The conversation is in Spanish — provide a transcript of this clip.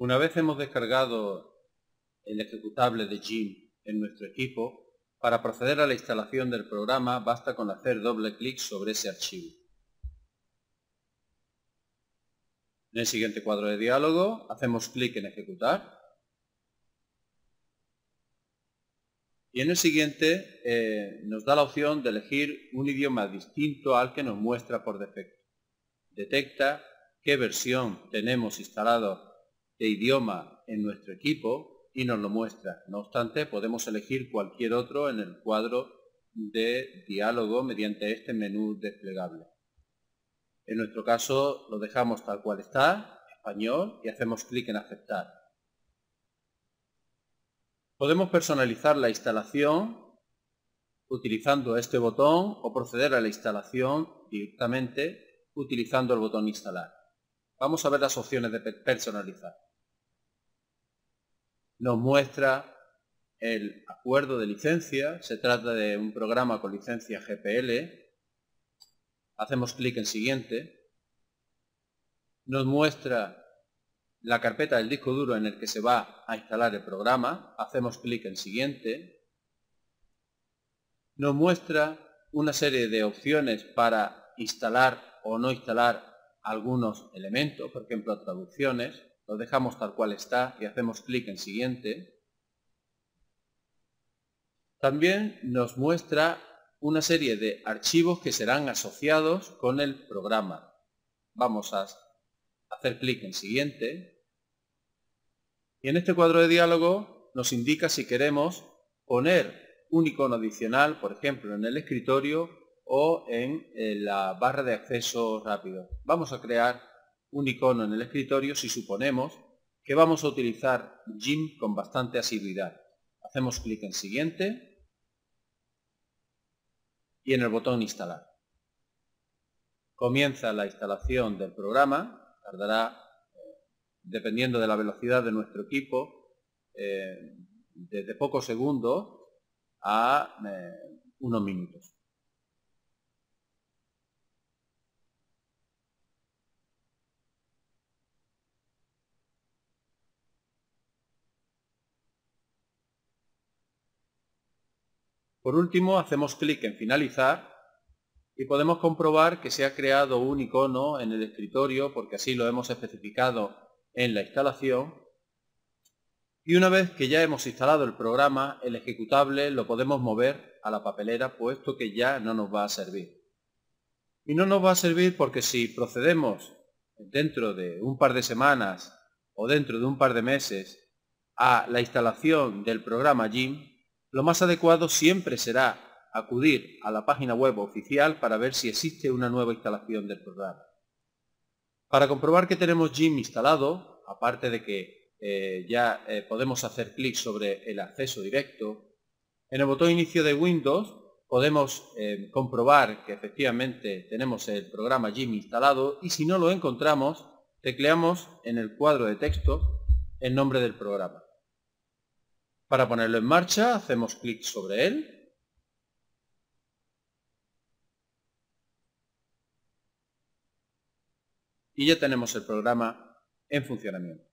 Una vez hemos descargado el ejecutable de Jim en nuestro equipo, para proceder a la instalación del programa basta con hacer doble clic sobre ese archivo. En el siguiente cuadro de diálogo hacemos clic en ejecutar y en el siguiente eh, nos da la opción de elegir un idioma distinto al que nos muestra por defecto. Detecta qué versión tenemos instalado de idioma en nuestro equipo y nos lo muestra. No obstante, podemos elegir cualquier otro en el cuadro de diálogo mediante este menú desplegable. En nuestro caso lo dejamos tal cual está, español, y hacemos clic en aceptar. Podemos personalizar la instalación utilizando este botón o proceder a la instalación directamente utilizando el botón instalar. Vamos a ver las opciones de personalizar nos muestra el acuerdo de licencia. Se trata de un programa con licencia GPL. Hacemos clic en siguiente. Nos muestra la carpeta del disco duro en el que se va a instalar el programa. Hacemos clic en siguiente. Nos muestra una serie de opciones para instalar o no instalar algunos elementos, por ejemplo traducciones lo dejamos tal cual está y hacemos clic en siguiente. También nos muestra una serie de archivos que serán asociados con el programa. Vamos a hacer clic en siguiente. Y en este cuadro de diálogo nos indica si queremos poner un icono adicional, por ejemplo, en el escritorio o en la barra de acceso rápido. Vamos a crear un icono en el escritorio si suponemos que vamos a utilizar Jim con bastante asiduidad. Hacemos clic en siguiente y en el botón instalar. Comienza la instalación del programa, tardará, dependiendo de la velocidad de nuestro equipo, eh, desde pocos segundos a eh, unos minutos. Por último, hacemos clic en finalizar y podemos comprobar que se ha creado un icono en el escritorio porque así lo hemos especificado en la instalación y una vez que ya hemos instalado el programa, el ejecutable lo podemos mover a la papelera puesto que ya no nos va a servir. Y no nos va a servir porque si procedemos dentro de un par de semanas o dentro de un par de meses a la instalación del programa Jim, lo más adecuado siempre será acudir a la página web oficial para ver si existe una nueva instalación del programa. Para comprobar que tenemos Jim instalado, aparte de que eh, ya eh, podemos hacer clic sobre el acceso directo, en el botón inicio de Windows podemos eh, comprobar que efectivamente tenemos el programa Jim instalado y si no lo encontramos, tecleamos en el cuadro de texto el nombre del programa. Para ponerlo en marcha, hacemos clic sobre él. Y ya tenemos el programa en funcionamiento.